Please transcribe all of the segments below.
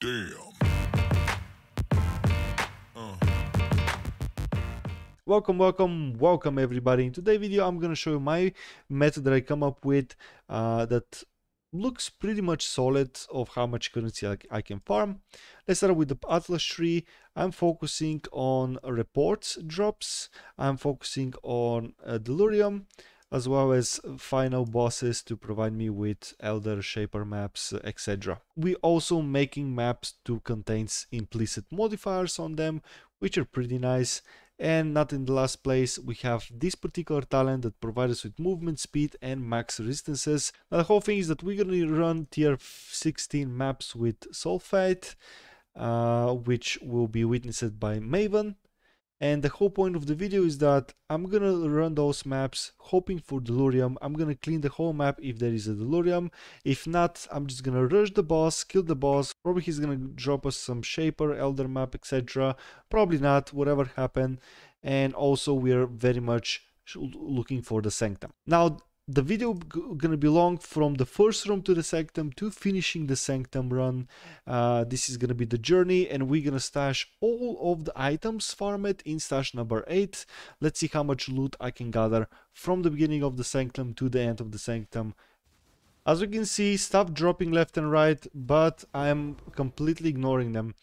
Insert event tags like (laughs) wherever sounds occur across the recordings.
Damn. Uh. Welcome, welcome, welcome everybody. In today's video, I'm gonna show you my method that I come up with uh, that looks pretty much solid of how much currency I, I can farm. Let's start with the Atlas tree. I'm focusing on reports drops. I'm focusing on uh, Delirium as well as final bosses to provide me with elder shaper maps etc we also making maps to contains implicit modifiers on them which are pretty nice and not in the last place, we have this particular talent that provides us with movement speed and max resistances. Now the whole thing is that we're to run tier 16 maps with Sulfite, uh, which will be witnessed by Maven. And the whole point of the video is that I'm gonna run those maps hoping for Delirium. I'm gonna clean the whole map if there is a Delirium. If not, I'm just gonna rush the boss, kill the boss. Probably he's gonna drop us some Shaper, Elder map, etc. Probably not, whatever happened. And also we're very much looking for the Sanctum. Now, the video gonna be long from the first room to the sanctum to finishing the sanctum run. Uh, this is gonna be the journey and we're gonna stash all of the items farmed in stash number 8 let's see how much loot I can gather from the beginning of the sanctum to the end of the sanctum. As you can see stuff dropping left and right but I'm completely ignoring them.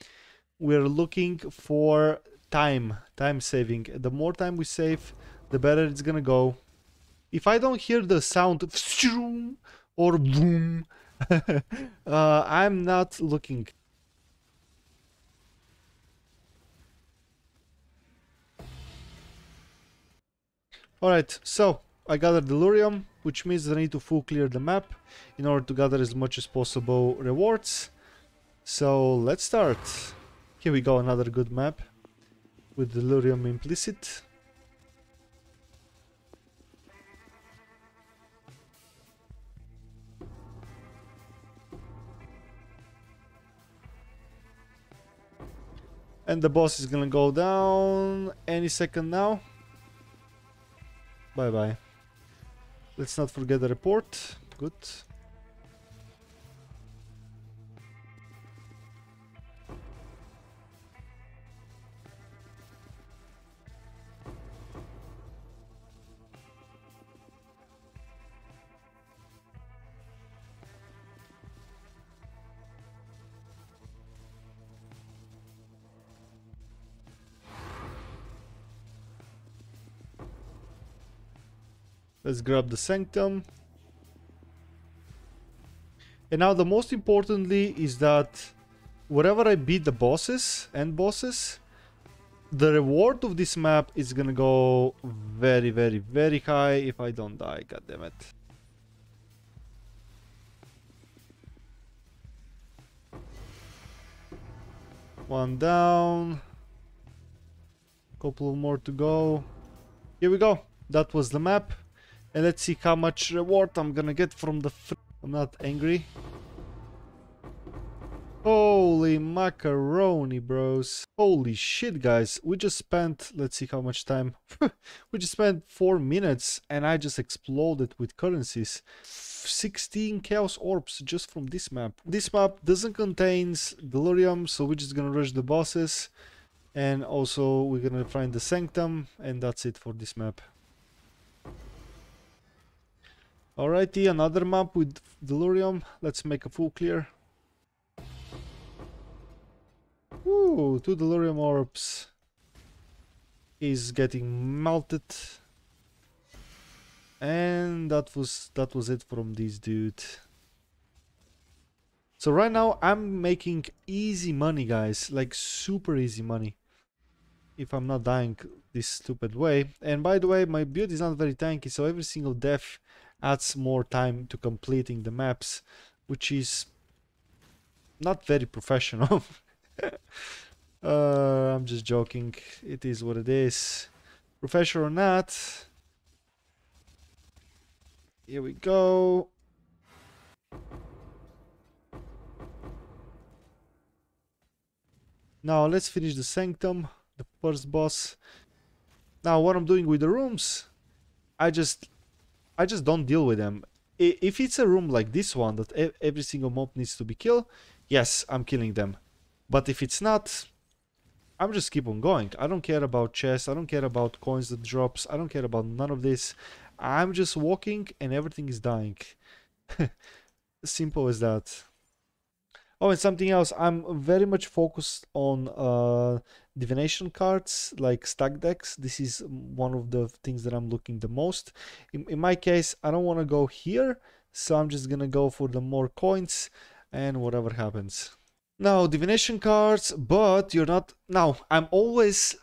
We're looking for time time saving. The more time we save the better it's gonna go if I don't hear the sound of or boom, (laughs) uh, I'm not looking. Alright, so I gathered Delirium, which means I need to full clear the map in order to gather as much as possible rewards. So let's start. Here we go, another good map with Delirium implicit. And the boss is gonna go down any second now. Bye bye. Let's not forget the report. Good. Let's grab the Sanctum. And now the most importantly is that wherever I beat the bosses and bosses, the reward of this map is gonna go very, very, very high if I don't die, God damn it. One down. Couple more to go. Here we go. That was the map. And let's see how much reward I'm gonna get from the... I'm not angry. Holy macaroni, bros. Holy shit, guys. We just spent, let's see how much time. (laughs) we just spent 4 minutes and I just exploded with currencies. 16 chaos orbs just from this map. This map doesn't contain delirium, so we're just gonna rush the bosses. And also we're gonna find the sanctum and that's it for this map. Alrighty, another map with Delirium. Let's make a full clear. Ooh, two Delirium orbs is getting melted. And that was that was it from this dude. So right now I'm making easy money guys, like super easy money. If I'm not dying this stupid way. And by the way, my build is not very tanky, so every single death adds more time to completing the maps, which is not very professional. (laughs) uh, I'm just joking. It is what it is. Professional or not. Here we go. Now let's finish the Sanctum, the first boss. Now what I'm doing with the rooms, I just I just don't deal with them. If it's a room like this one that every single mob needs to be killed, yes, I'm killing them. But if it's not, I'm just keep on going. I don't care about chests. I don't care about coins that drops. I don't care about none of this. I'm just walking and everything is dying. (laughs) Simple as that. Oh, and something else. I'm very much focused on uh, divination cards, like stack decks. This is one of the things that I'm looking the most. In, in my case, I don't want to go here, so I'm just gonna go for the more coins and whatever happens. Now, divination cards, but you're not... Now, I'm always...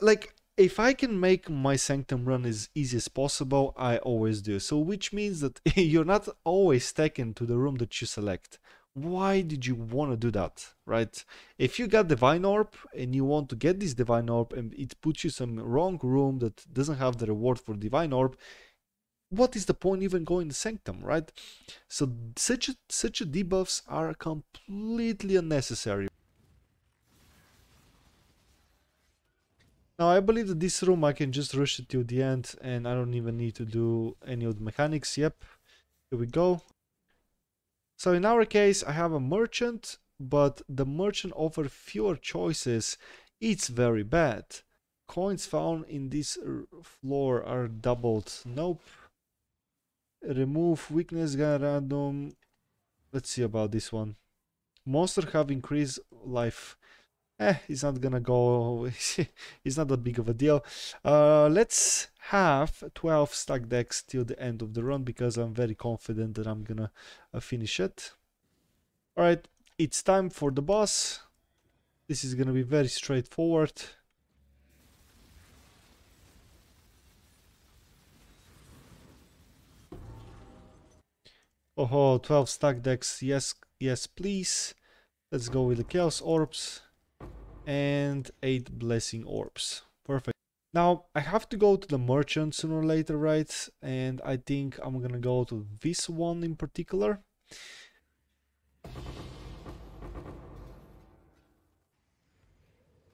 Like, if I can make my Sanctum run as easy as possible, I always do. So, which means that (laughs) you're not always taken to the room that you select. Why did you want to do that, right? If you got Divine Orb and you want to get this Divine Orb and it puts you some wrong room that doesn't have the reward for Divine Orb, what is the point even going to Sanctum, right? So such a, such a debuffs are completely unnecessary. Now I believe that this room I can just rush it to the end and I don't even need to do any of the mechanics. Yep, here we go. So in our case I have a merchant, but the merchant offers fewer choices. It's very bad. Coins found in this floor are doubled. Nope remove weakness random let's see about this one monster have increased life eh it's not gonna go (laughs) it's not that big of a deal. Uh let's have 12 stack decks till the end of the run because i'm very confident that i'm gonna uh, finish it. All right it's time for the boss. This is gonna be very straightforward. Oh, 12 stack decks. Yes, yes, please. Let's go with the Chaos Orbs and 8 Blessing Orbs. Perfect. Now, I have to go to the merchant sooner or later, right? And I think I'm gonna go to this one in particular.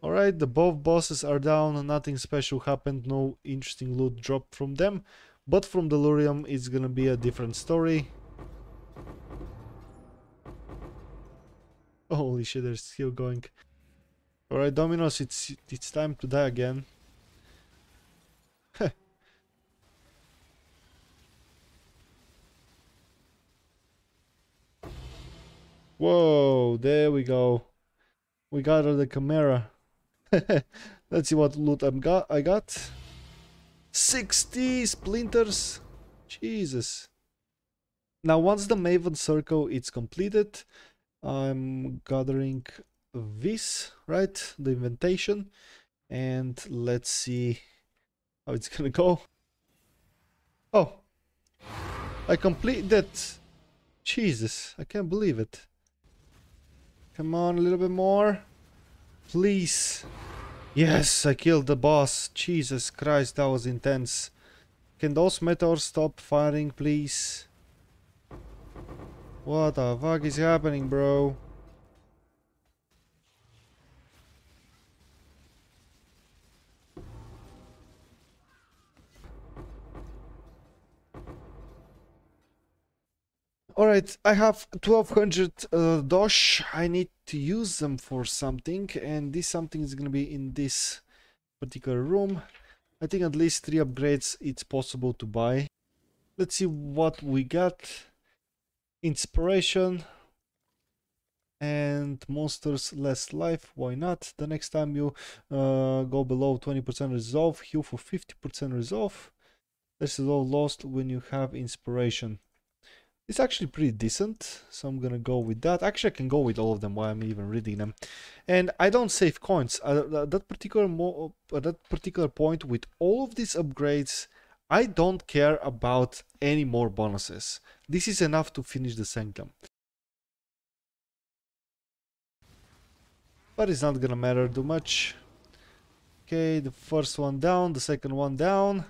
Alright, the both bosses are down, nothing special happened, no interesting loot drop from them. But from Delirium, it's gonna be a different story. Holy shit, they're still going. Alright, Dominos, it's it's time to die again. (laughs) Whoa, there we go. We got the Chimera. (laughs) Let's see what loot I got. I got 60 splinters. Jesus. Now, once the Maven Circle is completed, I'm gathering this, right? The inventation. And let's see how it's (laughs) gonna go. Oh, I completed. Jesus, I can't believe it. Come on, a little bit more. Please. Yes, I killed the boss. Jesus Christ, that was intense. Can those meteors stop firing, please? What the fuck is happening, bro? Alright, I have 1200 uh, dosh. I need to use them for something and this something is gonna be in this particular room. I think at least three upgrades it's possible to buy. Let's see what we got inspiration and monsters less life why not the next time you uh, go below 20% resolve heal for 50% resolve this is all lost when you have inspiration it's actually pretty decent so i'm gonna go with that actually i can go with all of them while i'm even reading them and i don't save coins uh, that particular mo uh, that particular point with all of these upgrades I don't care about any more bonuses. This is enough to finish the Sanctum. But it's not gonna matter too much. Okay, the first one down, the second one down.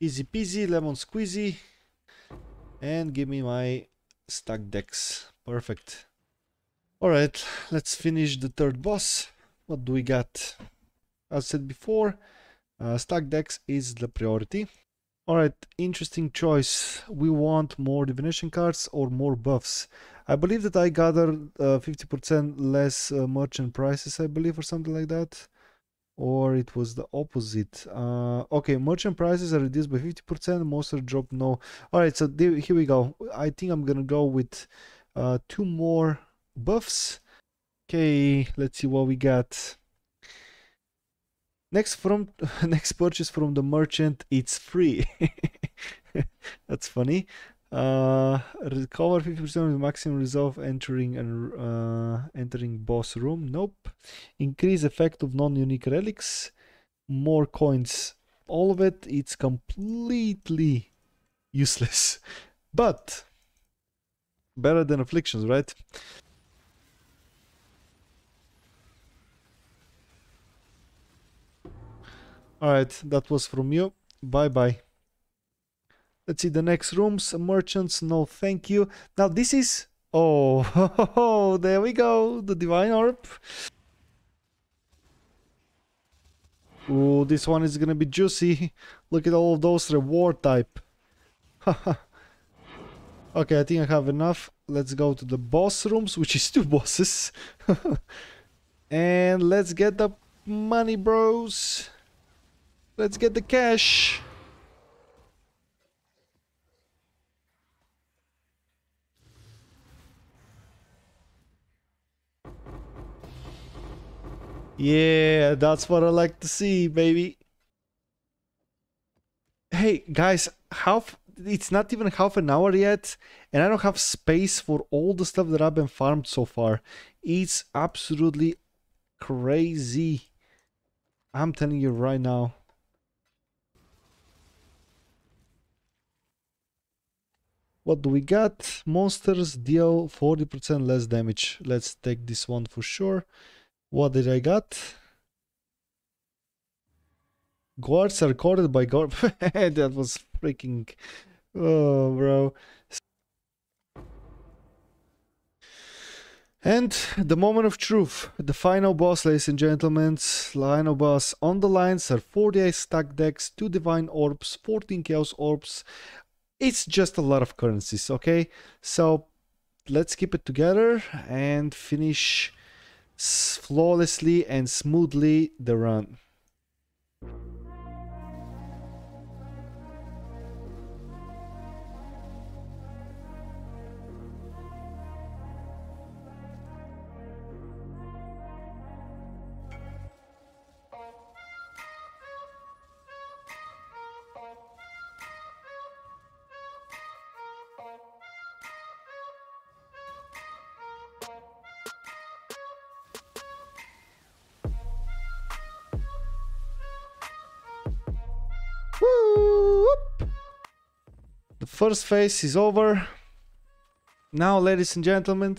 Easy peasy, lemon squeezy. And give me my stack decks. Perfect. Alright, let's finish the third boss. What do we got? As said before, uh, stack decks is the priority. Alright, interesting choice. We want more divination cards or more buffs. I believe that I gathered 50% uh, less uh, merchant prices, I believe, or something like that. Or it was the opposite. Uh, okay, merchant prices are reduced by 50%, most are dropped, no. Alright, so here we go. I think I'm gonna go with uh, two more buffs. Okay, let's see what we got. Next from (laughs) next purchase from the merchant, it's free. (laughs) That's funny. Uh, recover 50% of the maximum resolve entering and uh, entering boss room. Nope. Increase effect of non-unique relics. More coins. All of it, it's completely useless. (laughs) But better than afflictions, right? Alright, that was from you. Bye bye. Let's see the next rooms. Merchants, no thank you. Now this is... Oh, (laughs) there we go. The Divine Orb. Oh, this one is gonna be juicy. Look at all of those reward type. (laughs) okay, I think I have enough. Let's go to the boss rooms, which is (laughs) two bosses. and let's get the money, bros. Let's get the cash. Yeah, that's what I like to see, baby. Hey, guys, half it's not even half an hour yet, and I don't have space for all the stuff that I've been farmed so far. It's absolutely crazy. I'm telling you right now. What do we got? Monsters deal 40% less damage. Let's take this one for sure. What did I got? Guards are recorded by guard. (laughs) that was freaking... Oh, bro. And the moment of truth, the final boss, ladies and gentlemen, final boss on the lines are 48 stack decks, 2 divine orbs, 14 chaos orbs, it's just a lot of currencies, okay? So let's keep it together and finish flawlessly and smoothly the run. First phase is over. Now, ladies and gentlemen,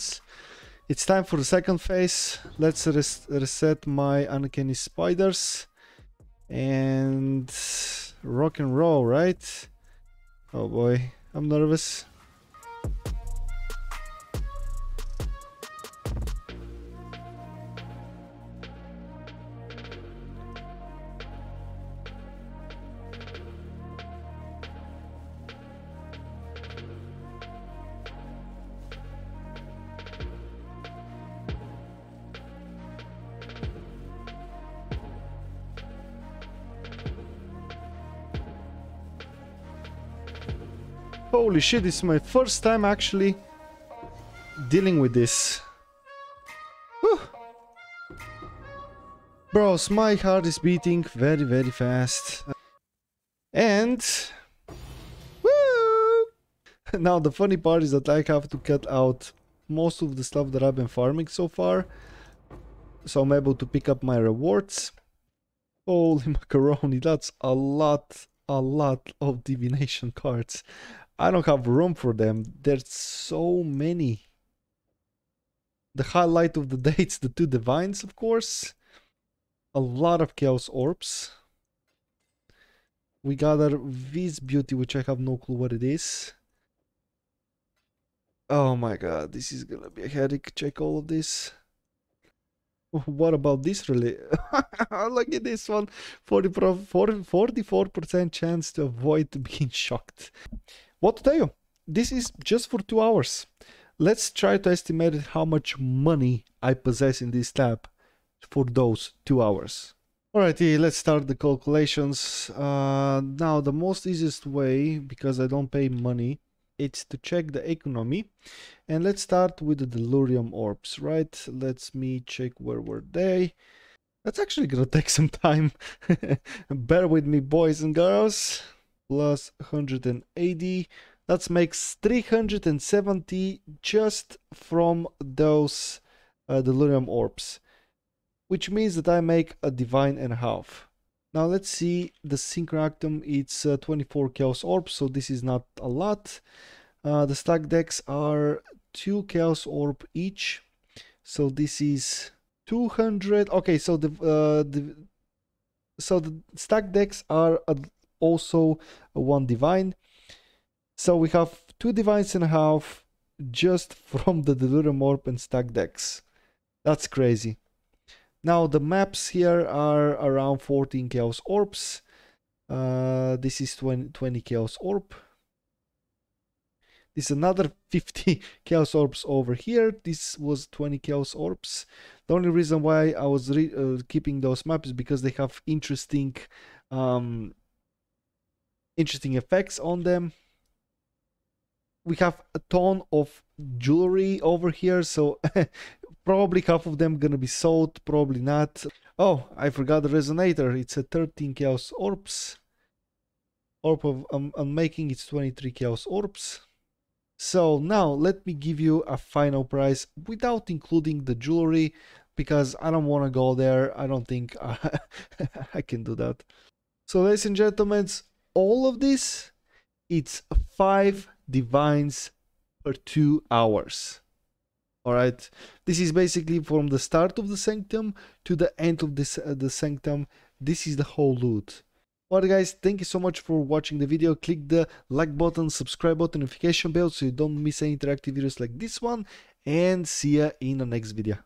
it's time for the second phase. Let's res reset my uncanny spiders and rock and roll, right? Oh boy, I'm nervous. Holy shit, this is my first time actually dealing with this. Whew. Bros, my heart is beating very, very fast. And... Woo! (laughs) Now the funny part is that I have to cut out most of the stuff that I've been farming so far. So I'm able to pick up my rewards. Holy (laughs) macaroni, that's a lot, a lot of divination cards. I don't have room for them. There's so many. The highlight of the (laughs) day is the two divines, of course. A lot of chaos orbs. We our Viz Beauty, which I have no clue what it is. Oh my god, this is gonna be a headache. Check all of this. what about this really? (laughs) Look at this one 44% chance to avoid being (laughs) shocked. What to tell you? This is just for two hours. Let's try to estimate how much money I possess in this tab for those two hours. Alrighty, let's start the calculations. Uh, now, the most easiest way, because I don't pay money, it's to check the economy. And let's start with the delirium orbs, right? Let's me check where were they. That's actually gonna (laughs) take some time. Bear with me, boys and girls. Plus 180. That makes 370 just from those uh, delirium orbs which means that I make a divine and a half. Now let's see the Synchronactum, it's uh, 24 Chaos Orbs, so this is not a lot. Uh, the stack decks are 2 Chaos Orb each, so this is 200. Okay, so the, uh, the so the stack decks are also one divine. So we have two divines and a half just (laughs) from the Delirium Orb and stack decks. That's crazy. Now the maps here are around 14 Chaos Orbs. Uh, this is 20, 20 Chaos Orb. This is another (laughs) 50 Chaos Orbs over here. This was 20 Chaos Orbs. The only reason why I was uh, keeping those maps is because they have interesting um, interesting effects on them. We have a ton of jewelry over here, so (laughs) Probably half of them gonna be sold, probably not. Oh, I forgot the resonator. It's a 13 chaos orbs. Orb of um, unmaking it's 23 chaos orbs. So now let me give you a final price without including the jewelry because I don't want to go there. I don't think I, (laughs) I can do that. So ladies and gentlemen, all of this, it's five divines per two hours all right this is basically from the start of the sanctum to the end of this uh, the sanctum this is the whole loot Alright guys, thank you so much for watching the video. Click the like button, subscribe button, notification bell so you don't miss any interactive videos like this one. And see ya in the next video.